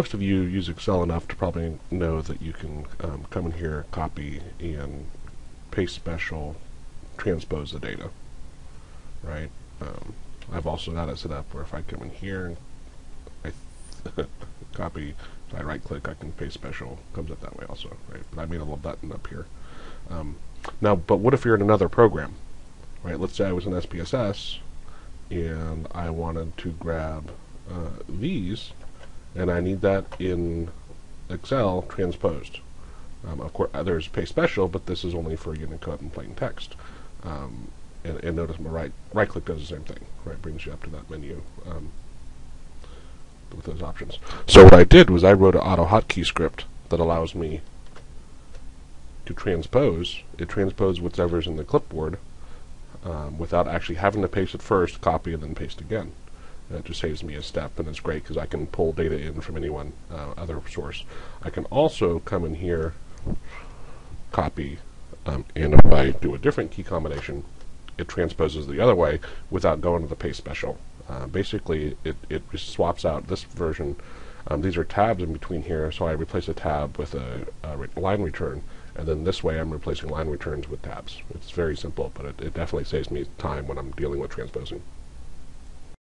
most of you use Excel enough to probably know that you can um, come in here, copy, and paste special, transpose the data, right? Um, I've also got it set up where if I come in here, I copy, if I right click, I can paste special, comes up that way also, right? But I made a little button up here. Um, now, but what if you're in another program, right? Let's say I was in SPSS, and I wanted to grab uh, these, and I need that in Excel transposed. Um, of course, uh, there's paste special, but this is only for Unicode and plain text. Um, and, and, notice my right right click does the same thing. Right, brings you up to that menu um, with those options. So what I did was I wrote an AutoHotkey script that allows me to transpose. It transposes whatever's in the clipboard um, without actually having to paste it first, copy, and then paste again. And it just saves me a step, and it's great because I can pull data in from any one uh, other source. I can also come in here, copy, um, and if I do a different key combination, it transposes the other way without going to the paste special. Uh, basically, it, it swaps out this version. Um, these are tabs in between here, so I replace a tab with a, a re line return, and then this way I'm replacing line returns with tabs. It's very simple, but it, it definitely saves me time when I'm dealing with transposing.